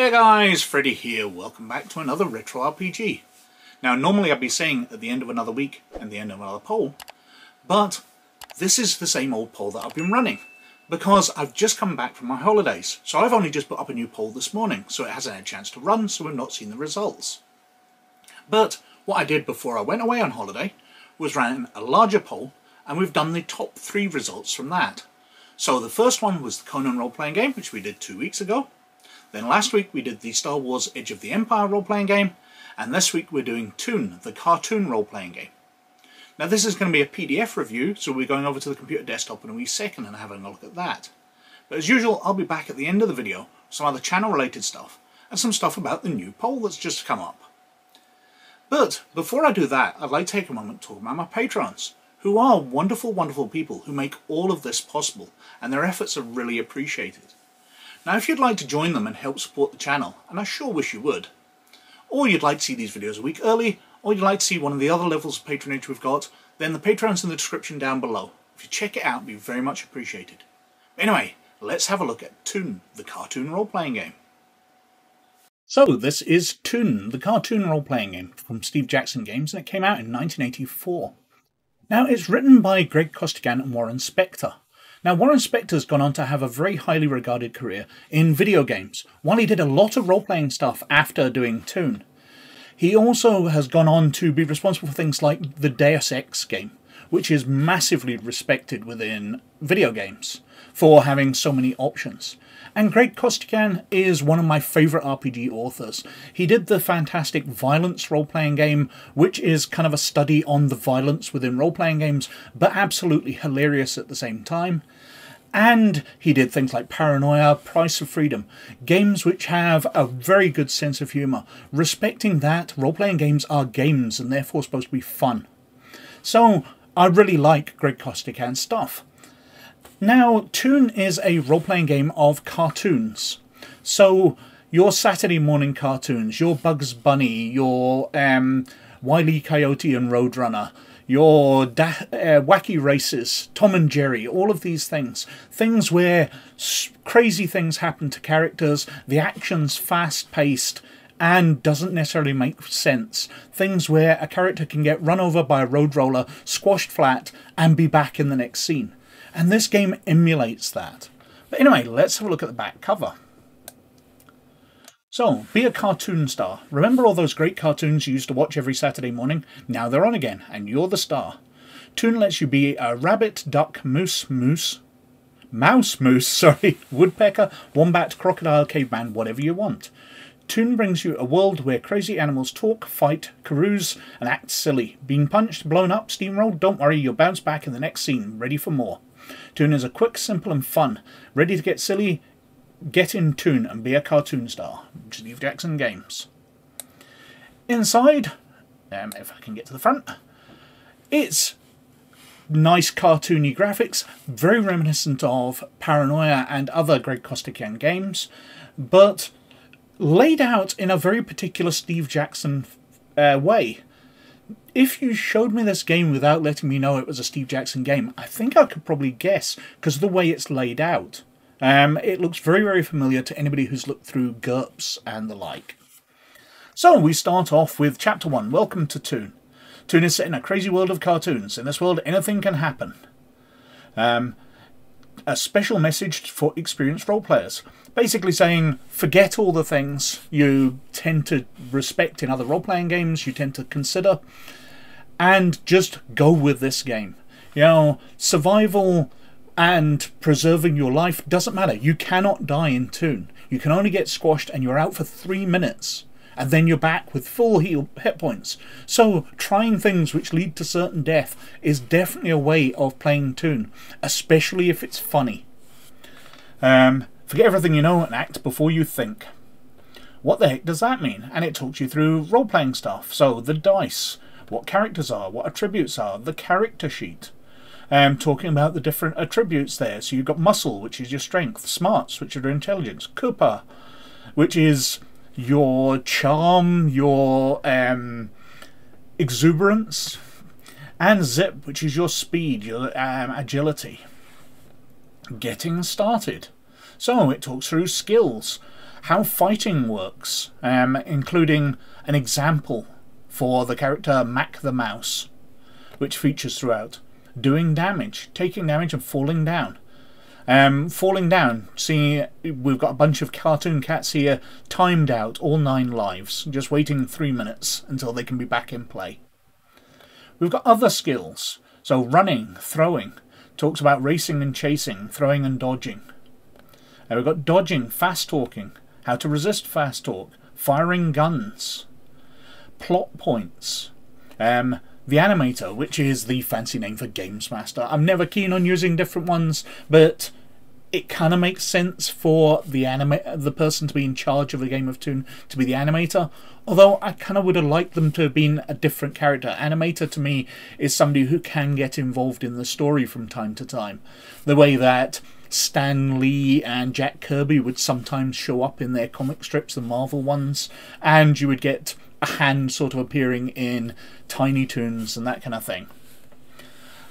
Hey guys, Freddy here. Welcome back to another Retro RPG. Now, normally I'd be saying at the end of another week and the end of another poll, but this is the same old poll that I've been running because I've just come back from my holidays. So I've only just put up a new poll this morning, so it hasn't had a chance to run, so we've not seen the results. But what I did before I went away on holiday was ran a larger poll, and we've done the top three results from that. So the first one was the Conan role-playing game, which we did two weeks ago. Then last week we did the Star Wars Edge of the Empire role-playing game, and this week we're doing Toon, the cartoon role-playing game. Now this is going to be a PDF review, so we're going over to the computer desktop in a wee second and having a look at that. But as usual, I'll be back at the end of the video, some other channel-related stuff, and some stuff about the new poll that's just come up. But before I do that, I'd like to take a moment to talk about my patrons, who are wonderful, wonderful people who make all of this possible, and their efforts are really appreciated. Now if you'd like to join them and help support the channel, and I sure wish you would, or you'd like to see these videos a week early, or you'd like to see one of the other levels of patronage we've got, then the Patreon's in the description down below. If you check it out, it'd be very much appreciated. Anyway, let's have a look at Toon, the cartoon role-playing game. So, this is Toon, the cartoon role-playing game from Steve Jackson Games, and it came out in 1984. Now, it's written by Greg Costikyan and Warren Spector, now, Warren Spector's gone on to have a very highly regarded career in video games, while he did a lot of role playing stuff after doing Toon. He also has gone on to be responsible for things like the Deus Ex game, which is massively respected within video games for having so many options. And Greg Costikyan is one of my favourite RPG authors. He did the fantastic Violence role playing game, which is kind of a study on the violence within role playing games, but absolutely hilarious at the same time. And he did things like Paranoia, Price of Freedom, games which have a very good sense of humour, respecting that role playing games are games and therefore supposed to be fun. So I really like Greg Costikyan's stuff. Now, Toon is a role playing game of cartoons. So, your Saturday morning cartoons, your Bugs Bunny, your um, Wile E. Coyote and Roadrunner, your uh, wacky races, Tom and Jerry, all of these things. Things where crazy things happen to characters, the action's fast paced, and doesn't necessarily make sense. Things where a character can get run over by a road roller, squashed flat, and be back in the next scene. And this game emulates that. But anyway, let's have a look at the back cover. So, be a cartoon star. Remember all those great cartoons you used to watch every Saturday morning? Now they're on again, and you're the star. Toon lets you be a rabbit, duck, moose, moose, mouse, moose, sorry, woodpecker, wombat, crocodile, caveman, whatever you want. Toon brings you a world where crazy animals talk, fight, carouse, and act silly. Being punched, blown up, steamrolled, don't worry, you'll bounce back in the next scene, ready for more. Toon is a quick, simple, and fun. Ready to get silly? Get in Toon, and be a cartoon star. Steve Jackson Games. Inside, um, if I can get to the front, it's nice cartoony graphics, very reminiscent of Paranoia and other Greg Costikyan games, but laid out in a very particular Steve Jackson uh, way if you showed me this game without letting me know it was a Steve Jackson game, I think I could probably guess because the way it's laid out. Um, it looks very, very familiar to anybody who's looked through GURPS and the like. So we start off with Chapter 1, Welcome to Toon. Toon is set in a crazy world of cartoons. In this world, anything can happen. Um, a special message for experienced role players. Basically saying, forget all the things you tend to respect in other role playing games, you tend to consider, and just go with this game. You know, survival and preserving your life doesn't matter. You cannot die in Toon. You can only get squashed and you're out for three minutes and then you're back with full heal hit points. So trying things which lead to certain death is definitely a way of playing Toon, especially if it's funny. Um, forget everything you know and act before you think. What the heck does that mean? And it talks you through role playing stuff. So the dice, what characters are, what attributes are, the character sheet. Um, talking about the different attributes there. So you've got muscle, which is your strength, smarts, which are your intelligence, Cooper, which is your charm, your um, exuberance, and zip, which is your speed, your um, agility. Getting started. So it talks through skills. how fighting works, um, including an example for the character Mac the Mouse, which features throughout. Doing damage, taking damage and falling down. Um, falling down, see, we've got a bunch of cartoon cats here, timed out, all nine lives, just waiting three minutes until they can be back in play. We've got other skills, so running, throwing, talks about racing and chasing, throwing and dodging. And we've got dodging, fast talking, how to resist fast talk, firing guns, plot points, um, the animator, which is the fancy name for Games Master. I'm never keen on using different ones, but it kind of makes sense for the anima- the person to be in charge of a game of Toon to be the animator. Although I kind of would have liked them to have been a different character. Animator to me is somebody who can get involved in the story from time to time, the way that Stan Lee and Jack Kirby would sometimes show up in their comic strips, the Marvel ones, and you would get a hand sort of appearing in Tiny Toons and that kind of thing.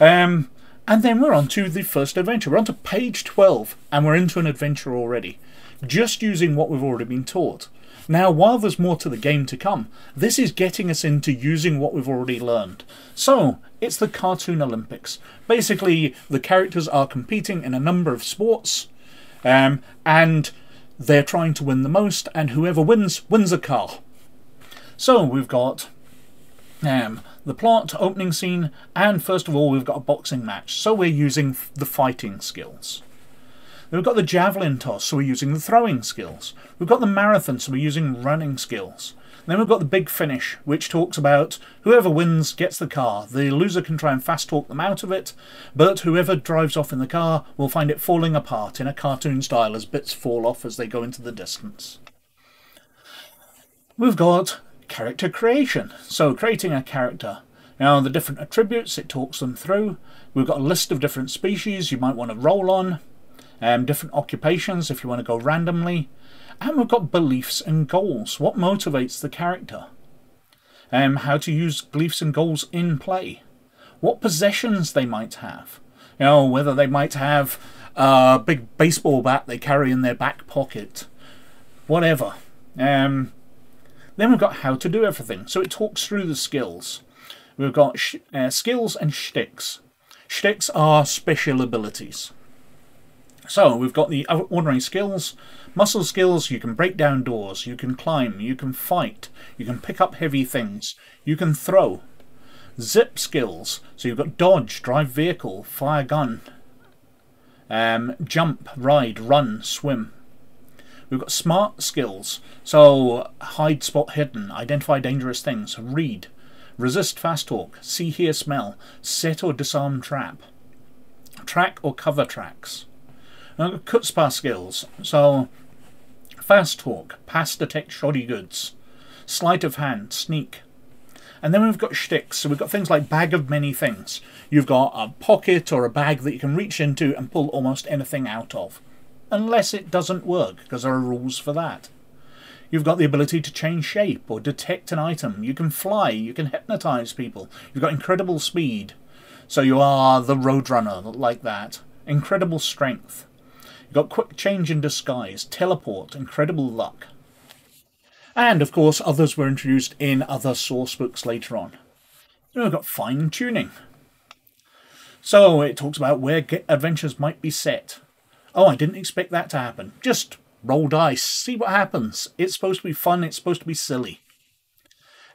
Um, and then we're on to the first adventure. We're on to page 12, and we're into an adventure already, just using what we've already been taught. Now, while there's more to the game to come, this is getting us into using what we've already learned. So, it's the Cartoon Olympics. Basically, the characters are competing in a number of sports, um, and they're trying to win the most, and whoever wins, wins a car. So, we've got um, the plot, opening scene, and first of all, we've got a boxing match. So, we're using the fighting skills. We've got the javelin toss, so we're using the throwing skills. We've got the marathon, so we're using running skills. Then we've got the big finish, which talks about whoever wins gets the car. The loser can try and fast talk them out of it, but whoever drives off in the car will find it falling apart in a cartoon style as bits fall off as they go into the distance. We've got character creation, so creating a character. Now, the different attributes, it talks them through. We've got a list of different species you might want to roll on um, different occupations if you want to go randomly, and we've got beliefs and goals. What motivates the character? Um, how to use beliefs and goals in play. What possessions they might have. You know, whether they might have a big baseball bat they carry in their back pocket. Whatever. Um, then we've got how to do everything. So it talks through the skills. We've got uh, skills and shticks. Shticks are special abilities. So we've got the ordinary skills. Muscle skills, you can break down doors, you can climb, you can fight, you can pick up heavy things, you can throw. Zip skills, so you've got dodge, drive vehicle, fire gun, um, jump, ride, run, swim. We've got smart skills, so hide, spot, hidden, identify dangerous things, read, resist fast talk, see, hear, smell, set or disarm trap, track or cover tracks. Now, Chutzpah skills. So, fast talk, pass detect shoddy goods, sleight of hand, sneak. And then we've got shticks. So we've got things like bag of many things. You've got a pocket or a bag that you can reach into and pull almost anything out of. Unless it doesn't work, because there are rules for that. You've got the ability to change shape or detect an item. You can fly. You can hypnotize people. You've got incredible speed. So you are the Roadrunner, like that. Incredible strength. You've got quick change in disguise, teleport, incredible luck. And of course, others were introduced in other source books later on. Then we've got fine tuning. So it talks about where adventures might be set. Oh, I didn't expect that to happen. Just roll dice, see what happens. It's supposed to be fun, it's supposed to be silly.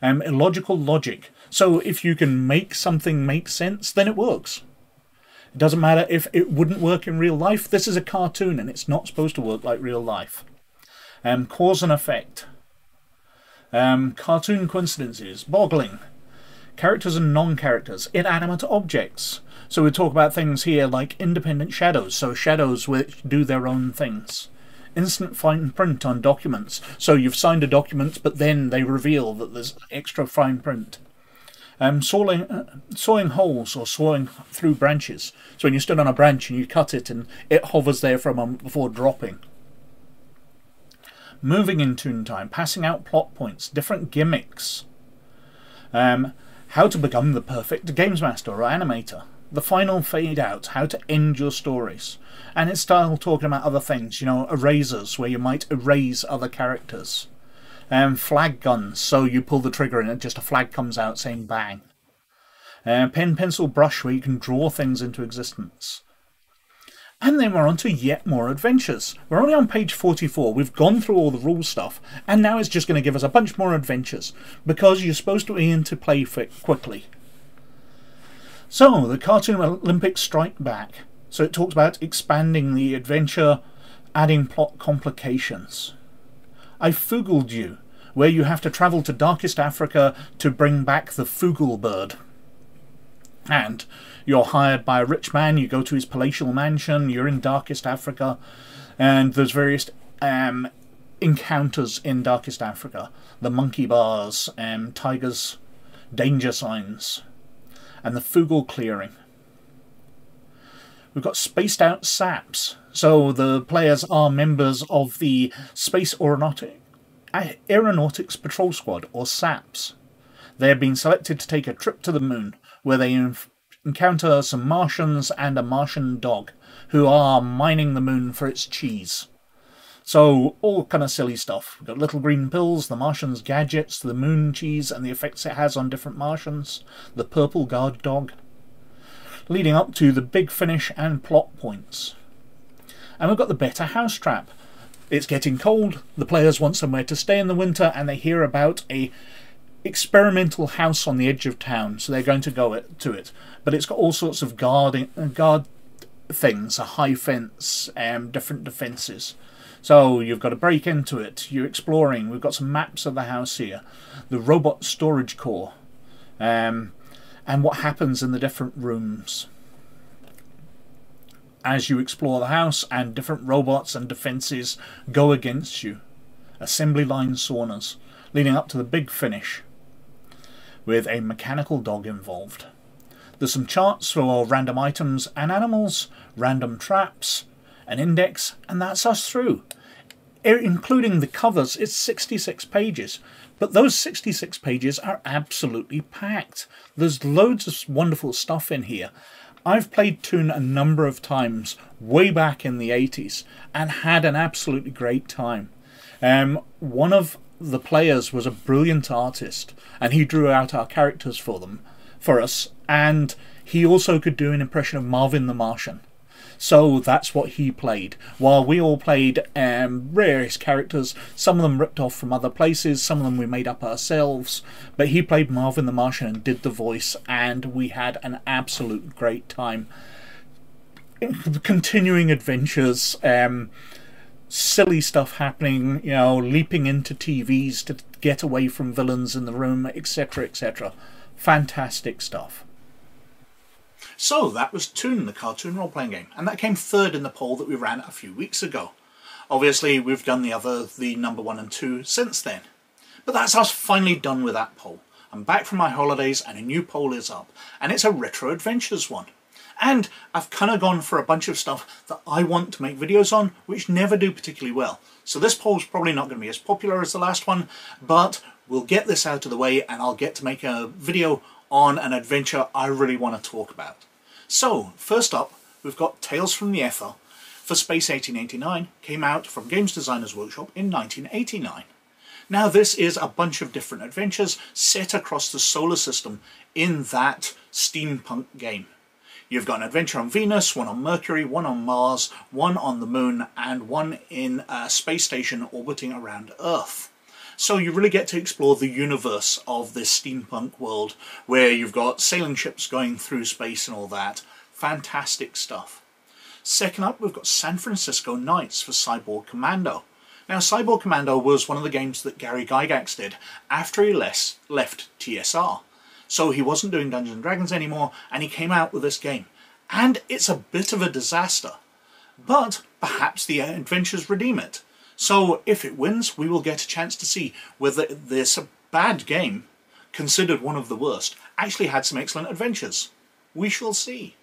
Um, illogical logic. So if you can make something make sense, then it works. It doesn't matter if it wouldn't work in real life. This is a cartoon and it's not supposed to work like real life. Um, cause and effect. Um, cartoon coincidences. Boggling. Characters and non-characters. Inanimate objects. So we talk about things here like independent shadows, so shadows which do their own things. Instant fine print on documents, so you've signed a document but then they reveal that there's extra fine print um, sawing, uh, sawing holes or sawing through branches. So when you stood on a branch and you cut it and it hovers there for a moment before dropping. Moving in Toon Time, passing out plot points, different gimmicks. Um, how to become the perfect games master or animator. the final fade out, how to end your stories. And it's still talking about other things, you know, erasers, where you might erase other characters. Um, flag guns, so you pull the trigger and just a flag comes out saying bang. Uh, pen, pencil, brush, where you can draw things into existence. And then we're on to yet more adventures. We're only on page 44. We've gone through all the rule stuff, and now it's just going to give us a bunch more adventures because you're supposed to be into play for quickly. So, the Cartoon Olympics strike back. So it talks about expanding the adventure, adding plot complications. I Fugled You, where you have to travel to darkest Africa to bring back the Fugle bird. And you're hired by a rich man, you go to his palatial mansion, you're in darkest Africa, and there's various um, encounters in darkest Africa. The monkey bars, um, tigers, danger signs, and the Fugle clearing. We've got spaced out SAPs, so the players are members of the Space Aeronautic, Aeronautics Patrol Squad, or SAPs. They have been selected to take a trip to the moon, where they encounter some Martians and a Martian dog who are mining the moon for its cheese. So, all kind of silly stuff. We've got little green pills, the Martians' gadgets, the moon cheese, and the effects it has on different Martians, the purple guard dog, leading up to the big finish and plot points. And we've got the better house trap. It's getting cold, the players want somewhere to stay in the winter, and they hear about a experimental house on the edge of town, so they're going to go it, to it. But it's got all sorts of guarding, guard things, a high fence, um, different defences. So you've got to break into it. You're exploring. We've got some maps of the house here, the robot storage core, um, and what happens in the different rooms as you explore the house and different robots and defences go against you. Assembly line saunas, leading up to the big finish with a mechanical dog involved. There's some charts for random items and animals, random traps, an index, and that's us through. Including the covers, it's 66 pages. But those 66 pages are absolutely packed. There's loads of wonderful stuff in here. I've played Toon a number of times way back in the 80s and had an absolutely great time. Um, one of the players was a brilliant artist and he drew out our characters for them for us and he also could do an impression of Marvin the Martian. So that's what he played. While we all played um, various characters, some of them ripped off from other places, some of them we made up ourselves. But he played Marvin the Martian and did the voice, and we had an absolute great time. Continuing adventures. Um, silly stuff happening, you know, leaping into TVs to get away from villains in the room, etc., etc. Fantastic stuff. So that was Toon, the cartoon role-playing game, and that came third in the poll that we ran a few weeks ago. Obviously, we've done the other, the number one and two, since then. But that's us finally done with that poll. I'm back from my holidays and a new poll is up, and it's a Retro Adventures one. And I've kind of gone for a bunch of stuff that I want to make videos on, which never do particularly well. So this poll's probably not going to be as popular as the last one, but we'll get this out of the way and I'll get to make a video on an adventure I really want to talk about. So, first up, we've got Tales from the Ether for Space 1889, came out from Games Designers Workshop in 1989. Now this is a bunch of different adventures set across the solar system in that steampunk game. You've got an adventure on Venus, one on Mercury, one on Mars, one on the Moon, and one in a space station orbiting around Earth. So you really get to explore the universe of this steampunk world, where you've got sailing ships going through space and all that. Fantastic stuff. Second up, we've got San Francisco Nights for Cyborg Commando. Now, Cyborg Commando was one of the games that Gary Gygax did after he left TSR. So he wasn't doing Dungeons Dragons anymore, and he came out with this game. And it's a bit of a disaster. But perhaps the adventures redeem it. So if it wins, we will get a chance to see whether this bad game, considered one of the worst, actually had some excellent adventures. We shall see.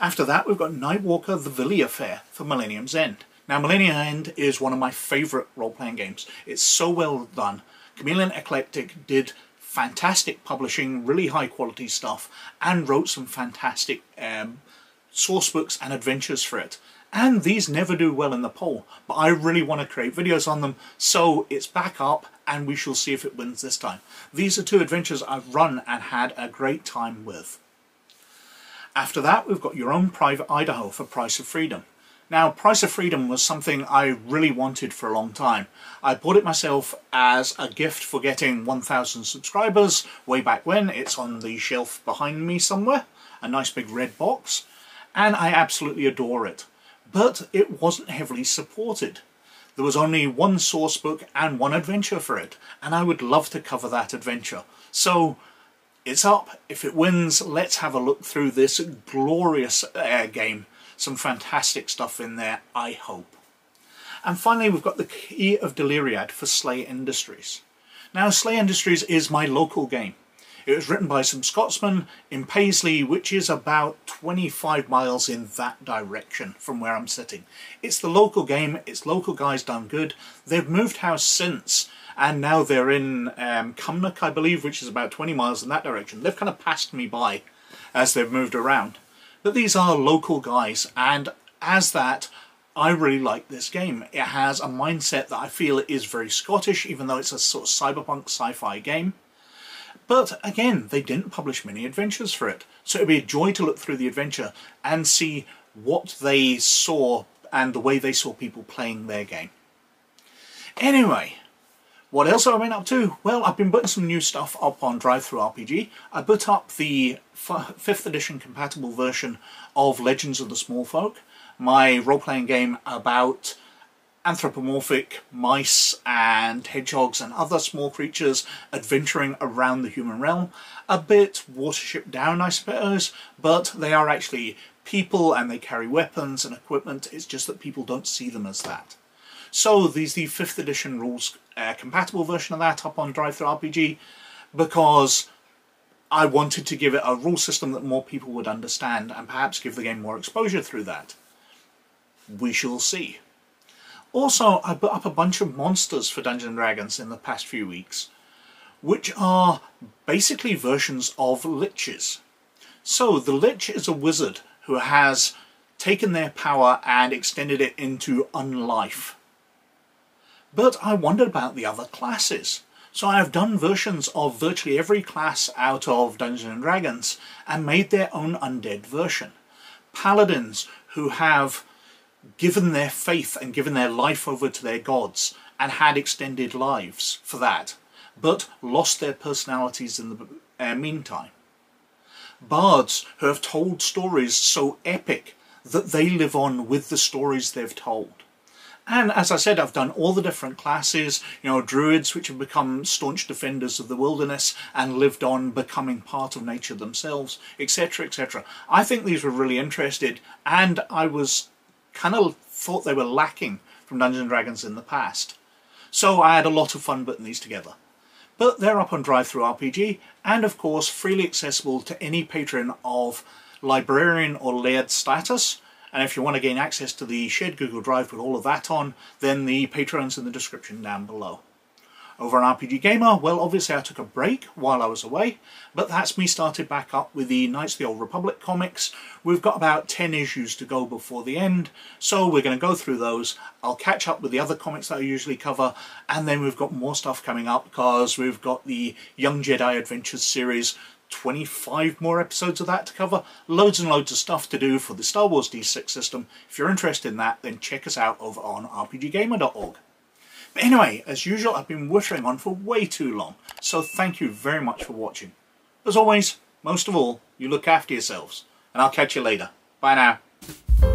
After that, we've got Nightwalker The Villy Affair for Millennium's End. Now, Millennium End is one of my favourite role-playing games. It's so well done. Chameleon Eclectic did fantastic publishing, really high quality stuff, and wrote some fantastic um, source books and adventures for it. And these never do well in the poll, but I really want to create videos on them, so it's back up and we shall see if it wins this time. These are two adventures I've run and had a great time with. After that, we've got Your Own Private Idaho for Price of Freedom. Now, Price of Freedom was something I really wanted for a long time. I bought it myself as a gift for getting 1,000 subscribers way back when. It's on the shelf behind me somewhere, a nice big red box, and I absolutely adore it. But it wasn't heavily supported. There was only one source book and one adventure for it, and I would love to cover that adventure. So it's up. If it wins, let's have a look through this glorious uh, game. Some fantastic stuff in there, I hope. And finally, we've got the Key of Deliriad for SLA Industries. Now, SLA Industries is my local game. It was written by some Scotsmen in Paisley, which is about 25 miles in that direction from where I'm sitting. It's the local game, it's local guys done good. They've moved house since, and now they're in um, Cumnock, I believe, which is about 20 miles in that direction. They've kind of passed me by as they've moved around. But these are local guys, and as that, I really like this game. It has a mindset that I feel is very Scottish, even though it's a sort of cyberpunk sci-fi game. But again, they didn't publish many adventures for it. So it'd be a joy to look through the adventure and see what they saw and the way they saw people playing their game. Anyway, what else have I been up to? Well, I've been putting some new stuff up on DriveThruRPG. I put up the 5th edition compatible version of Legends of the Small Folk, my role-playing game about anthropomorphic mice and hedgehogs and other small creatures adventuring around the human realm. A bit Watership Down, I suppose, but they are actually people and they carry weapons and equipment. It's just that people don't see them as that. So these the 5th edition rules uh, compatible version of that up on DriveThruRPG because I wanted to give it a rule system that more people would understand and perhaps give the game more exposure through that. We shall see. Also, I put up a bunch of monsters for Dungeons & Dragons in the past few weeks, which are basically versions of liches. So, the lich is a wizard who has taken their power and extended it into unlife. But I wondered about the other classes. So I have done versions of virtually every class out of Dungeons & Dragons and made their own undead version. Paladins who have given their faith and given their life over to their gods and had extended lives for that, but lost their personalities in the uh, meantime. Bards who have told stories so epic that they live on with the stories they've told. And as I said, I've done all the different classes, you know, druids which have become staunch defenders of the wilderness and lived on becoming part of nature themselves, etc, etc. I think these were really interested and I was kind of thought they were lacking from Dungeons & Dragons in the past. So I had a lot of fun putting these together. But they're up on DriveThruRPG and of course freely accessible to any patron of Librarian or Laird status and if you want to gain access to the shared Google Drive with all of that on, then the Patreon's in the description down below. Over on RPG Gamer, well obviously I took a break while I was away, but that's me started back up with the Knights of the Old Republic comics. We've got about 10 issues to go before the end, so we're going to go through those. I'll catch up with the other comics that I usually cover, and then we've got more stuff coming up because we've got the Young Jedi Adventures series 25 more episodes of that to cover. Loads and loads of stuff to do for the Star Wars D6 system. If you're interested in that, then check us out over on rpggamer.org. But anyway, as usual, I've been whittering on for way too long, so thank you very much for watching. As always, most of all, you look after yourselves, and I'll catch you later. Bye now.